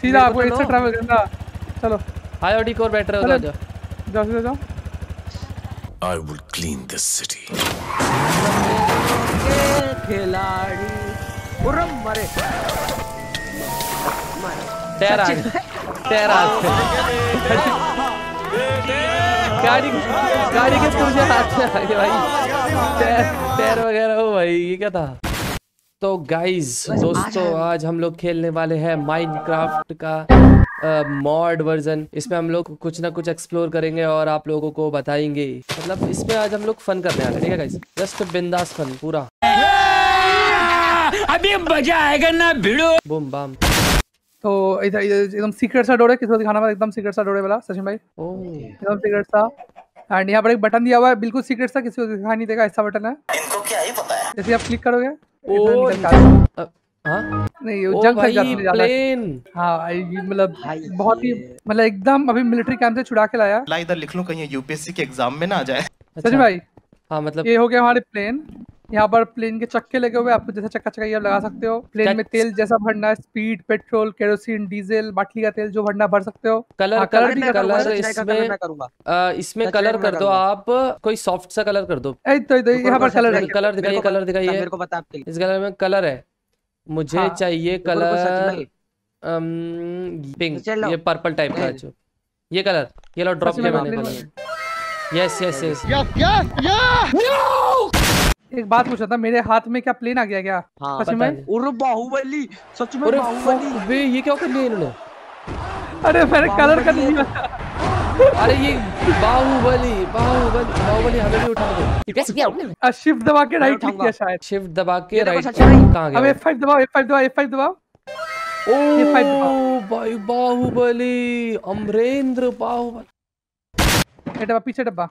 सीधा आपको इससे ट्रैवल करना चलो। हाय ऑडी कोर बैठ रहे हो जाओ जाओ। सीधा जाओ। I will clean this city. खिलाड़ी उरम मरे। गया आ गया गाड़ी गाड़ी के पुर्जे हाथ में आ गए भाई टैर वगैरह हो भाई ये क्या था? तो गाइज़ दोस्तों आज हम लोग खेलने वाले हैं माइनक्राफ्ट का मॉड वर्जन इसमें हम लोग कुछ ना कुछ एक्सप्लोर करेंगे और आप लोगों को बताएँगे। मतलब इसमें आज हम लोग फन करने वाले हैं ठीक है गाइज़ जस्ट बिंदास फन पूरा। अभी मज़ा आएगा ना भिड़ो। बूम बाम तो इधर इधर एकदम सीक्रेट सा डोर है किसी को दिखाना वाला एकदम सीक्रेट सा डोर है वाला सचिन भाई। ओ एकदम सीक्रेट सा। एंड यहाँ पर एक बटन दिया हुआ है बिल्कुल सीक्रेट सा किसी को दिखाई नहीं देगा ऐसा बटन है। इनको क्या ही पता है। जैसे आप क्लिक करोगे। ओ हाँ? नहीं वो जंग है प्लेन। हाँ मतलब बहुत ही मतलब एकदम अभी मिलिट्री कैंप से छुड़ा के लाया। इधर लिख लूँ कहीं यूपीएससी के एग्ज़ाम में ना आ जाए। सच भाई हाँ मतलब ये हो गया हमारे प्लेन। यहाँ पर प्लेन के चक्के लगे हुए आपको जैसे चक्का चक्का लगा सकते हो। प्लेन में तेल जैसा भरना है स्पीड पेट्रोल केरोसिन डीजल बाटली का तेल जो भरना भर सकते हो। कलर हाँ, कलर कलर भी कलर इसमें इसमें कलर कर दो आप कोई सॉफ्ट सा कलर कर दो। तो, तो यहाँ पर कलर कलर दिखाइए। कलर दिखाइए मेरे को बता इस कलर में कलर है। मुझे हाँ। चाहिए कलर पिंक ये पर्पल टाइप का जो। ये कलर ये लो ड्रॉप किया मैंने मैंने कलर यस यस यस एक बात पूछा था मेरे हाथ में क्या प्लेन आ गया क्या? हाँ सच में। उर बाहुबली सच में बाहुबली। बे ये क्या कर लिया इन्होंने? अरे मैंने कलर कर दिया। अरे ये बाहुबली बाहुबली बाहुबली हमें भी उठाने दो। कैसे किया शिफ्ट दबा के राइट क्लिक किया शायद। शिफ्ट दबा के राइट। कहाँ अब गया F5 दबाओ F5 दबाओ F5 दबाओ। ओ भाई बाहुबली अमरेंद्र बाहुबली। ये डब्बा पीछे डब्बा।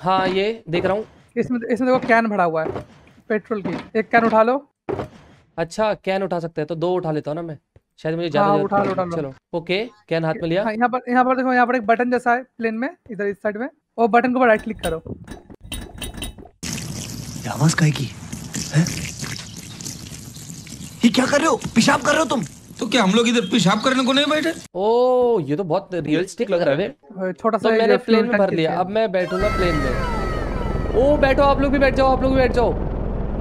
हाँ ये देख रहा हूँ। इसमें इसमें देखो कैन भरा हुआ है पेट्रोल की। एक कैन उठा लो। अच्छा कैन उठा सकते हैं तो दो उठा लेता हूँ ना मैं। शायद मुझे ज़्यादा हाँ, उठा लो, उठा लो। चलो। ओके कैन हाथ में लिया। हाँ यहाँ पर यहाँ पर देखो यहाँ पर एक बटन जैसा है प्लेन में इधर इस साइड में। वो बटन के ऊपर राइट क्लिक करो। आवाज़ काय की? हैं? ये क्या कर रहे हो? पेशाब कर रहे हो तुम? तो क्या हम लोग इधर पेशाब करने को नहीं बैठे? ओ ये तो बहुत रियलिस्टिक लग रहा है। बे। छोटा सा तो मैंने प्लेन में भर लिया अब मैं बैठूँगा प्लेन में। ओ बैठो आप लोग भी बैठ जाओ आप लोग भी बैठ जाओ।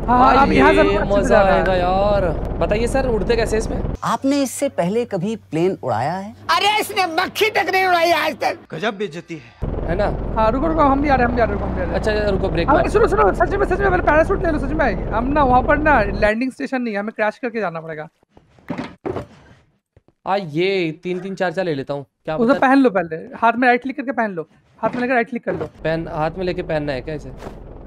हाँ हाँ, मज़ा आएगा यार। बताइए सर उड़ते कैसे इसमें? आपने इससे पहले कभी प्लेन उड़ाया है? अरे इसने मक्खी तक नहीं उड़ाई आज तक। गजब बेइज्जती है। है ना? हाँ रुको रुको हम भी आ रहे हैं हम भी आ रहे हैं हम भी आ रहे अच्छा रुको ब्रेक हाँ, सुनो सुनो सच में सच में पहले पैराशूट ले लो सच में हम ना वहाँ पर ना लैंडिंग स्टेशन नहीं है हमें क्रैश करके जाना पड़ेगा। आ ये तीन तीन चार चार ले लेता हूँ। क्या उसे पहन लो पहले हाथ में राइट क्लिक करके पहन लो। हाथ में लेकर राइट क्लिक कर दो। पेन हाथ में लेके पहनना है कैसे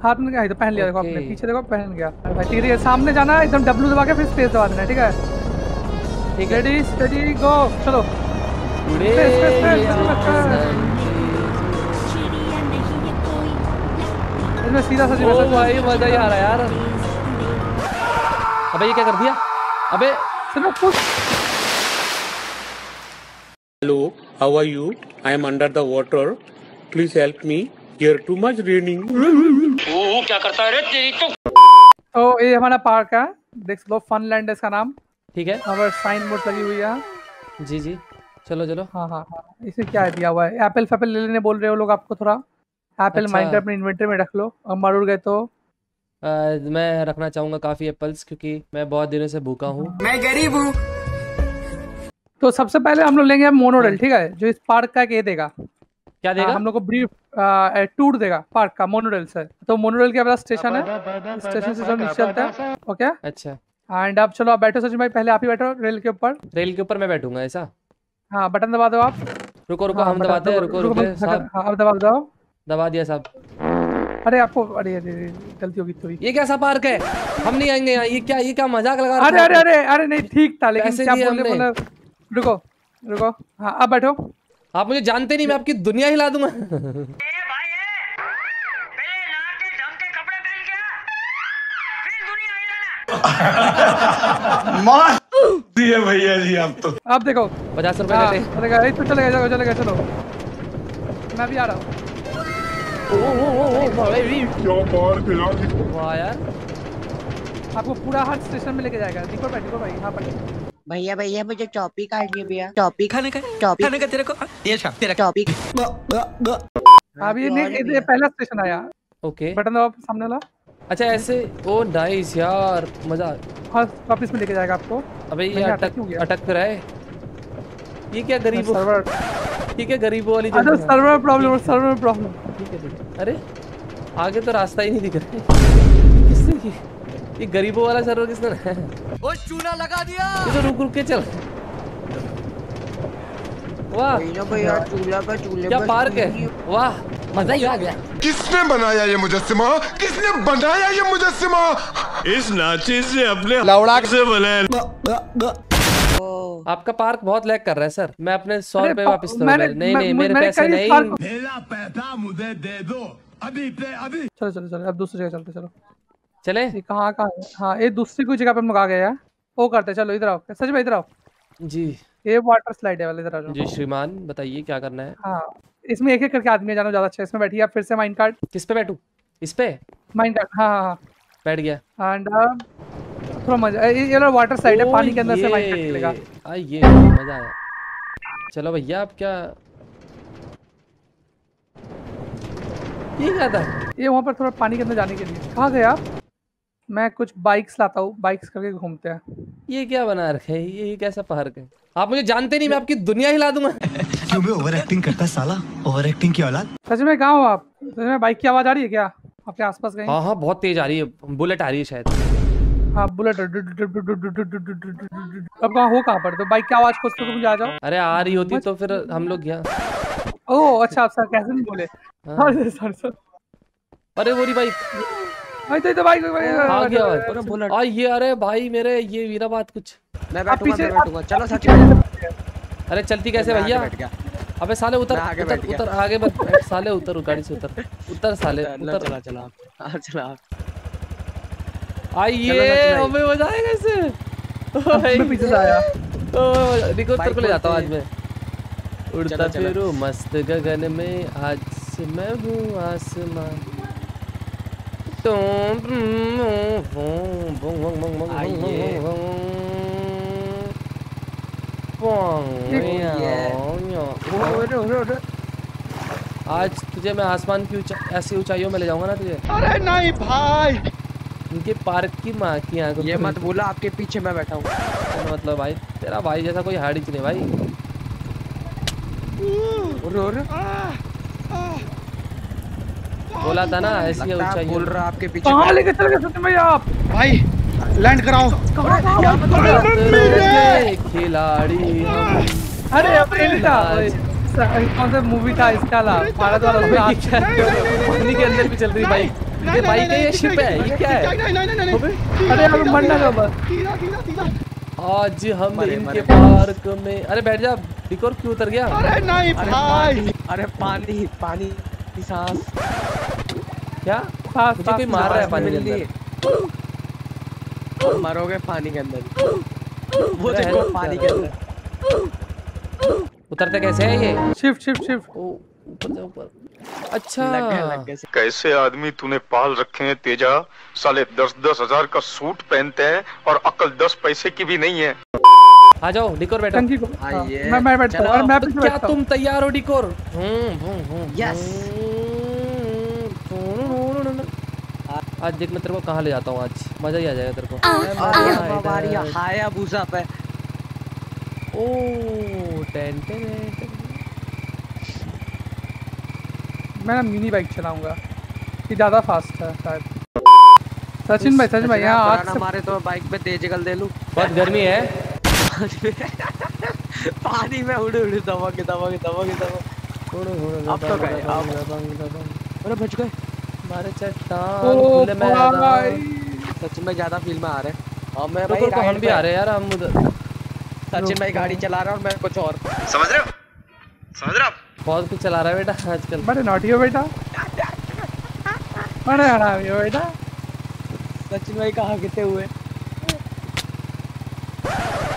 हाथ में क्या तो पहन लिया देखो Okay. आपने पीछे देखो पहन गया। ठीक है सामने जाना एकदम डब्लू दबा के फिर स्पेस दबा देना ठीक है? ठीक है। रेडी स्टडी गो चलो। या. इसमें सीधा सा ओ भाई मज़ा ही आ रहा है यार। अबे ये क्या कर दिया? अबे। सुनो push Hello, how are you? I am under the water. Please help me. Here too much raining. तो ये हमारा पार्क है। देख लो फन लैंड इसका नाम। ठीक है। यहाँ पर साइन बोर्ड लगी हुई है। जी जी। चलो चलो। हाँ हाँ हाँ। इसमें क्या दिया हुआ है? एप्पल फैपल ले लेने बोल रहे हो लोग आपको थोड़ा? एप्पल। माइनक्राफ्ट अपने इन्वेंटरी में रख लो। और मर उड़ गए तो? आ, मैं रखना चाहूँगा काफ़ी एप्पल्स क्योंकि मैं बहुत दिनों से भूखा हूँ। मैं गरीब हूँ। तो सबसे पहले हम लोग लेंगे मोनोरेल ठीक है? जो इस पार्क का एक ये देगा। क्या हाँ, देगा हम लोग को ब्रीफ टूर देगा पार्क का मोनोरेल से। तो मोनोरेल के पास स्टेशन है। स्टेशन से सब नीचे चलता है ओके अच्छा। एंड अब चलो आप बैठो सचिन भाई पहले आप ही बैठो रेल के ऊपर। रेल के ऊपर मैं बैठूँगा ऐसा? हाँ बटन दबा दो आप। रुको रुको हाँ, हम दबाते हैं रुको रुको, हाँ अब दबा दो दबा दिया साहब। अरे आपको अरे अरे गलती होगी थोड़ी। ये कैसा पार्क है? हम नहीं आएँगे यहाँ ये क्या ये क्या मज़ाक लगा अरे अरे अरे अरे नहीं ठीक था लेकिन क्या बोलने हमने। बोले? रुको रुको हाँ अब बैठो। आप मुझे जानते नहीं मैं आपकी दुनिया हिला दूँगा। दिए भैया जी आप तो। अब देखो। पचास रुपए हाँ, कटे चलेगा एक तो चलेगा चलो चलो। मैं भी आ रहा हूँ? वाह यार। आपको पूरा हर स्टेशन में लेके जाएगा। देखो भाई देखो भाई यहाँ पर। भैया भैया मुझे चौपी काटनी भैया। चौपी खाने का चौपी खाने का तेरे को ये छाप तेरा चौपी अब ये नहीं ये पहला स्टेशन आया। ओके बटन दबाओ सामने वाला अच्छा ऐसे ओ नाइस यार मज़ा हाँ वापस में लेके जाएगा आपको। अबे ये अटक अटक रहा है ये क्या गरीबों सर्वर ये क्या गरीबों वाली अरे सर्वर प्रॉब्लम सर्वर प्रॉब्लम ठीक है ठीक है। अरे आगे तो रास्ता ही नहीं दिख रहा है। किसने ये गरीबों वाला सर्वर किसने बनाया? वो चूना लगा दिया। ये तो रुक रुक के चल। वाह। क्या पार्क है? वाह मज़ा ही आ गया। किसने बनाया ये मुजस्सिमा किसने बनाया ये मुजस्सिमा इस नाची से अपने लौड़ा से बोले आपका पार्क बहुत लैग कर रहा है सर। मैं अपने सौ रुपए वापस नहीं नहीं मेरे पैसे नहीं। मेरा पैसा मुझे दे दो। अभी अभी। चलो चलो चलो अब दूसरी जगह चलते चलो। चले। कहाँ कहाँ हाँ? ये दूसरी कोई जगह पे हम लोग आ गए हैं वो करते चलो इधर आओ। सच में इधर आओ। जी। ये वाटर स्लाइड है वाले इधर आ जाओ। जी श्रीमान बताइए क्या करना है? हाँ इसमें एक एक करके आदमी जाना ज़्यादा अच्छा। है इसमें बैठिए आप फिर से माइंड कार्ड किस पे बैठू? इस पे? माइंड कार्ड हाँ हाँ हाँ। बैठ गया। एंड थोड़ा मज़ा ये वाटर साइड है पानी के अंदर से माइंड कार्ड ये। चलेगा आ ये मज़ा आया। चलो भैया आप क्या ये क्या था? ये वहाँ पर थोड़ा पानी के अंदर जाने के लिए। कहाँ गए आप? मैं कुछ बाइक्स लाता हूँ बाइक्स करके घूमते हैं। ये क्या बना रखे है? ये कैसा पार्क है? आप मुझे जानते नहीं मैं आपकी दुनिया हिला दूँगा। क्यों मैं ओवर एक्टिंग करता साला? ओवर एक्टिंग की औलाद? सच में कहाँ हो आप? सच में बाइक की आवाज़ आ रही है क्या? आपके आसपास कहीं? हाँ हाँ बहुत तेज आ रही है। बुलेट आ रही है शायद। हाँ बुलेट अब कहाँ हो कहाँ पर? तो बाइक की आवाज़ खोज के मुझे आ जाओ। अरे आ रही होती तो फिर हम लोग यहाँ। ओह अच्छा आप सर कैसे नहीं बोले। हाँ। Sorry sorry sorry. अरे वो रही बाइक भाई तो ये तो आ गया अरे बुलेट आ ये अरे भाई मेरे ये वीरा बात कुछ। मैं बैठूँगा मैं बैठूँगा। चलो सच में अरे चलती कैसे भैया? अबे साले उतर आगे उतर उतर आगे मत साले उतर गाड़ी से उतर। उतर साले उतर। चला चला। हाँ, चला। आइए अबे मज़ा आएगा इससे मैं पीछे से आया। ओ, निको उतर को ले जाता हूँ आज मैं। उड़ता। फिरूं मस्त गगन में आज से मैं हूँ आसमान आज तुझे मैं आसमान की ऐसी ऊंचाइयों में ले जाऊँगा ना तुझे। अरे नहीं भाई। इनके पार्क की माँ की आँखों ये मत बोला आपके पीछे मैं बैठा हूँ। मतलब भाई? तेरा भाई जैसा कोई हाड़ी नहीं भाई। अरे अरे बोला था ना ऐसी ऊंचाई बोल रहा आपके पीछे। कहाँ लेके चल गए सच में आप? भाई लैंड कराओ। खिलाड़ी। अरे था वही, स- कौन सा मूवी था इसका ला? भारत वाला उसमें है? पानी के अंदर भी चल रही बाइक ये बाइक है ये शिप है? ये क्या है? अरे अब मरना दो बस आज हम मरे, इनके मरे। पार्क में अरे बैठ जा डिकोर क्यों उतर गया? अरे नहीं भाई। अरे पानी पानी। की सांस। क्या? साथ मुझे कोई मार रहा है पानी के अंदर? है। मरोगे पानी के अंदर? वो देखो पानी के अंदर। उतरते कैसे है ये? शिफ्ट शिफ्ट शिफ्ट ओ ऊपर जा ऊपर। अच्छा। लग गए लग गए कैसे आदमी तूने पाल रखे हैं तेजा? साले दस दस हज़ार का सूट पहनते हैं और अकल दस पैसे की भी नहीं है। आ जाओ डिकोर बैठो। हाँ, आइए, मैं मैं बैठता हूँ। मैं तो क्या तुम तैयार हो डिकोर? हम्म, हम्म, हम्म, आज देख मैं तेरे को कहाँ ले जाता हूँ आज? मज़ा ही आ जाएगा तेरे को। पे। ओ टेन। मैं ना मिनी बाइक चलाऊँगा। ये ज़्यादा फास्ट है शायद। सचिन भाई सचिन भाई यहाँ आग से मारे तो बाइक पे तेज जगल दे लूँ। बहुत गर्मी है। पानी में उड़ उड़ दबा के दबा के दबा के दबा अब तो गए, अब। अरे बच गए। चट्टान खुले मैदान। सच में ज़्यादा फील में आ रहे हैं। और मैं भाई रुको रुको हम भी आ रहे हैं यार हम उधर सचिन भाई गाड़ी चला रहा है मैं कुछ और। समझ रहे हो? समझ रहे हो बहुत कुछ चला रहा है बेटा आजकल। बड़े नॉटी हो बेटा। बड़े हरामी हो बेटा। सचिन भाई कहाँ कितने हुए?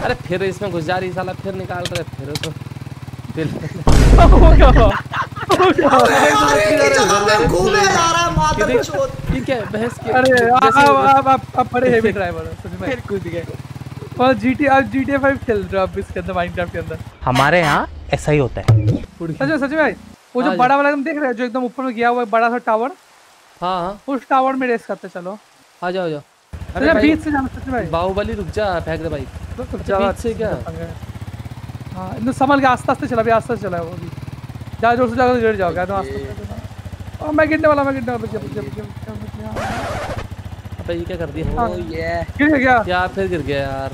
अरे फिर इसमें घुस जा रही साला फिर निकाल रहे फिर तो गया। घूमे जा रहा है माता कितनी- चोद ये क्या है? बहस की अरे जैसे- आप आप आप आप बड़े हेवी ड्राइवर हो सच में कूद गए और जीटी आज जीटी 5 खेल रहे हो आप इसके अंदर माइनक्राफ्ट के अंदर हमारे यहाँ ऐसा ही होता है। सच में सच में भाई वो जो हाँ बड़ा वाला तुम देख रहे हो जो एकदम ऊपर में गया हुआ है बड़ा सा टावर हाँ हाँ। उस टावर में रेस करते चलो। आ जाओ जाओ। अरे बीच से जाना सच में भाई। बाहुबली रुक जा फेंक दे भाई। ज़्यादा बीच से क्या? हाँ। इतना संभल के आस्ते आस्ते चला भी आस्ते आस्ते चला है वो भी। ज़्यादा ज़ोर से जाओगे तो गिर जाओगे तो आस्ते आस्ते चला। ओ मैं गिरने वाला मैं गिरने वाला जब जब अबे ये क्या कर दिया? हाँ। ये। गिर गया यार फिर गिर गया यार?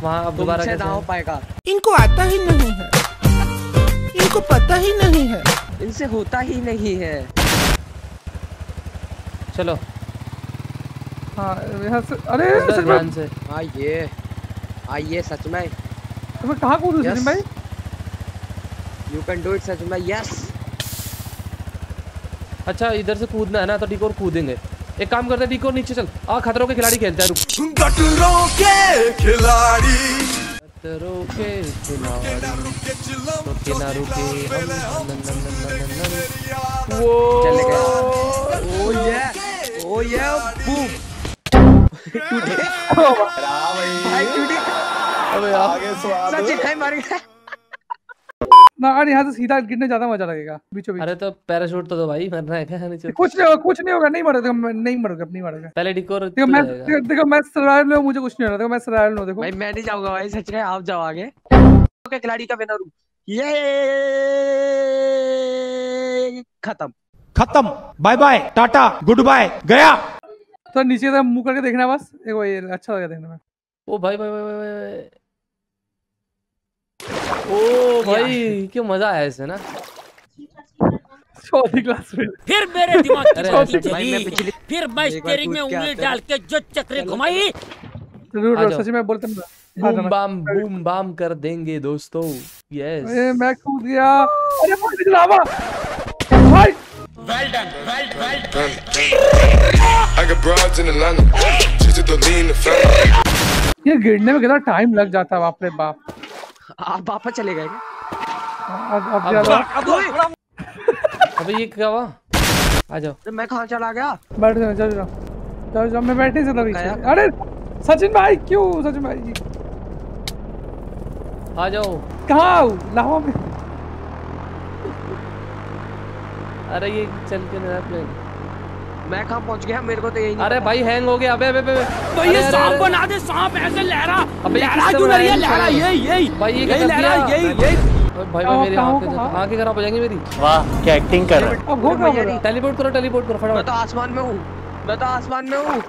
वहाँ अब दोबारा कैसे ना हो पाएगा। इनको आता ही नहीं है। इनको पता ही नहीं है। इनसे होता ही नहीं है। चलो। हाँ यहाँ से अरे सच में हाँ ये हाँ ये सच में। तुम्हें कहाँ कूदूँ सचिन. भाई? यू कैन डू इट सच में यस अच्छा इधर से कूदना है ना तो ठीक और कूदेंगे। एक काम करते हैं ठीक और नीचे चल। आ खतरों के खिलाड़ी खेलते हैं रुक। गटरों के खिलाड़ी। खतरों के खिलाड़ी। रुके ना रुके वो चले गए। ओ ये ओ ये बूम भाई टूटी अबे यार। सचिन भाई मर गया। ना अरे यहाँ से सीधा गिरने ज़्यादा मज़ा लगेगा बीचों बीच। अरे तो पैराशूट तो दो भाई मरना है क्या नीचे? कुछ नहीं होगा कुछ नहीं होगा नहीं मरोगे नहीं मरोगे नहीं मरोगे। पहले ठीक और देखो मैं देखो मैं सर्वाइवल में मुझे कुछ नहीं हो रहा देखो मैं सर्वाइवल में देखो। भाई मैं नहीं जाऊँगा भाई सच में आप जाओ आगे। के खिलाड़ी का विनर हूँ। ये खत्म। खत्म। Bye bye tata goodbye गया। तो नीचे से मुँह करके देखना है बस। देखो ये अच्छा लगा देखने में। ओ भाई भाई भाई भाई। ओ भाई क्या मज़ा आया इससे ना? चौथी क्लास में। फिर मेरे दिमाग की चली। फिर मैं स्टीयरिंग में उंगली डाल के जो चक्रे घुमाई। ज़रूर सच में बोलता हूँ बूम बाम बूम बाम कर देंगे दोस्तों। यस ए, मैं कूद गया। अरे से लावा। भाई। I got broads in Atlanta just to lean the family ये गिरने में कितना टाइम लग जाता है बाप रे बाप। आप वापस चले गए अब ये क्या हुआ? आ जाओ। अरे मैं कहाँ चला गया? बैठ जाओ चल जाओ। जाओ जाओ मैं बैठने से तभी गया? अरे सचिन भाई क्यों सचिन भाई जी? आ जाओ। कहाँ हूँ? लावा में। अरे ये चल के नया प्लेन मैं कहाँ पहुँच गया? मेरे को तो यही अरे भाई हैंग हो गया। अबे अबे अबे तो अरे, ये सांप बना दे सांप ऐसे लहरा। अबे ये लहरा क्यों नहीं है? ये लहरा? यही यही। भाई ये क्या कर लहरा दिया? यही यही। भाई भाई मेरी आँखें? आँखें खराब हो जाएँगी मेरी। वाह क्या एक्टिंग कर अब हो रहा टेलीपोर्ट करो टेलीपोर्ट करो फटाफट। मैं तो आसमान में हूँ। मैं तो आसमान में हूँ।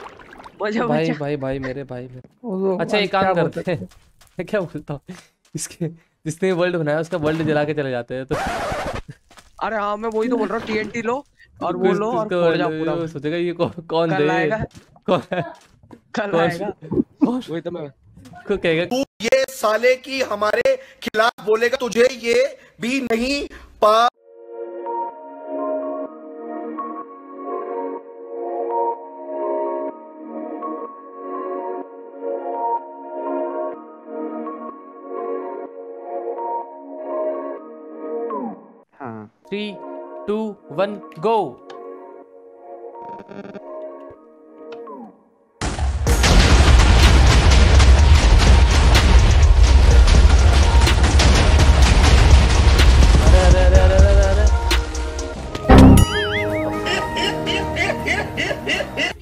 मुझे भाई भाई भाई मेरे भाई मेरे। तो- अच्छा एक काम करते हैं? मैं क्या बोलता हूँ? इसके जिसने वर्ल्ड बनाया उसका वर्ल्ड जला के चले जाते हैं तो। अरे हाँ मैं वही तो बोल रहा हूँ टीएनटी लो। और वो लो और खोल जा जाओ पूरा। वो सोचेगा ये कौन कौन दे? कौन? कल आएगा। वही तो मैं। को कहेगा? ये साले की हमारे खिलाफ बोलेगा तुझे ये भी नहीं पा वन गो अरे अरे अरे अरे अरे अरे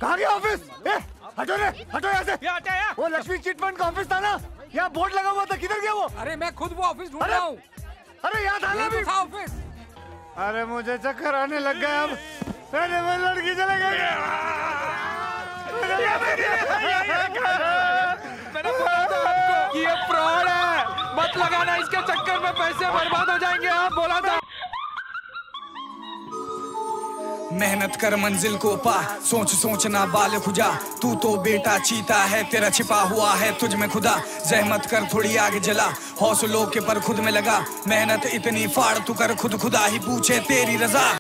कहाँ गया ऑफ़िस ए, हटो रे हटो यहाँ से। वो लक्ष्मी का ऑफ़िस था ना? यहाँ बोर्ड लगा हुआ था किधर गया वो? अरे मैं खुद वो ऑफ़िस ढूंढ रहा हूँ। अरे यहाँ था ऑफ़िस अरे मुझे चक्कर आने लग गए अब। अरे वो लड़की चले कि ये फ्रॉड है। मत लगाना, इसके चक्कर में पैसे बर्बाद हो जाएँगे। आप बोला था मेहनत कर मंजिल को पा। सोच सोचना बाल खुजा तू तो बेटा चीता है, तेरा छिपा हुआ है तुझ में खुदा। जहमत कर थोड़ी आग जला, हौसलों के पर खुद में लगा। मेहनत इतनी फाड़, तू कर खुद खुदा ही पूछे तेरी रजा।